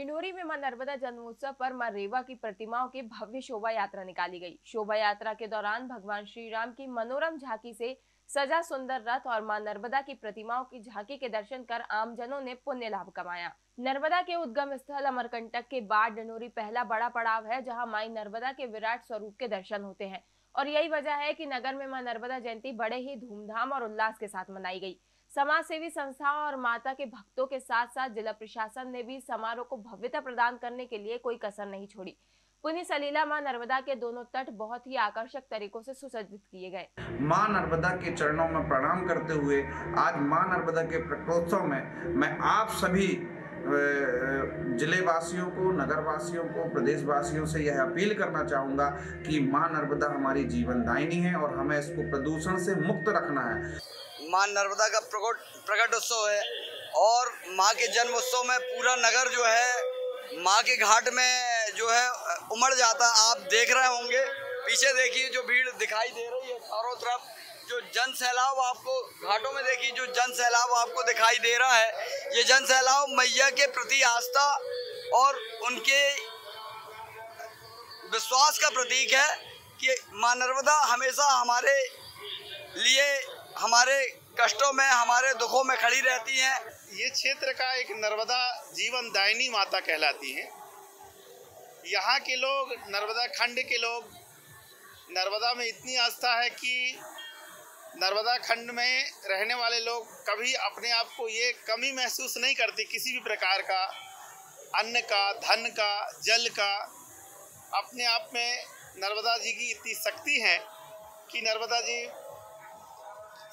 डिंडोरी में माँ नर्मदा जन्मोत्सव पर माँ रेवा की प्रतिमाओं की भव्य शोभा यात्रा निकाली गई। शोभा यात्रा के दौरान भगवान श्री राम की मनोरम झांकी से सजा सुंदर रथ और माँ नर्मदा की प्रतिमाओं की झांकी के दर्शन कर आमजनों ने पुण्य लाभ कमाया। नर्मदा के उद्गम स्थल अमरकंटक के बाद डिंडोरी पहला बड़ा पड़ाव है, जहाँ माई नर्मदा के विराट स्वरूप के दर्शन होते हैं। और यही वजह है कि नगर में माँ नर्मदा जयंती बड़े ही धूमधाम और उल्लास के साथ मनाई गई। समाज सेवी संस्थाओं और माता के भक्तों के साथ साथ जिला प्रशासन ने भी समारोह को भव्यता प्रदान करने के लिए कोई कसर नहीं छोड़ी। पुनी सलीला माँ नर्मदा के दोनों तट बहुत ही आकर्षक तरीकों से सुसज्जित किए गए। माँ नर्मदा के चरणों में प्रणाम करते हुए आज माँ नर्मदा के प्रकोत्सव में मैं आप सभी ज़िले वासियों को नगर वासियों को प्रदेश वासियों से यह अपील करना चाहूँगा कि माँ नर्मदा हमारी जीवन दायिनी है और हमें इसको प्रदूषण से मुक्त रखना है। माँ नर्मदा का प्रकट प्रकट उत्सव है और माँ के जन्म उत्सव में पूरा नगर जो है, माँ के घाट में जो है, उमड़ जाता आप देख रहे होंगे, पीछे देखिए जो भीड़ दिखाई दे रही है चारों तरफ़, जो जन सैलाब आपको घाटों में देखिए, जो जन सैलाब आपको दिखाई दे रहा है। ये जन सैलाब मैया के प्रति आस्था और उनके विश्वास का प्रतीक है कि माँ नर्मदा हमेशा हमारे लिए, हमारे कष्टों में, हमारे दुखों में खड़ी रहती हैं। ये क्षेत्र का एक नर्मदा जीवन दायनी माता कहलाती हैं। यहाँ के लोग, नर्मदा खंड के लोग, नर्मदा में इतनी आस्था है कि नर्मदा खंड में रहने वाले लोग कभी अपने आप को ये कमी महसूस नहीं करते किसी भी प्रकार का। अन्न का, धन का, जल का, अपने आप में नर्मदा जी की इतनी शक्ति है कि नर्मदा जी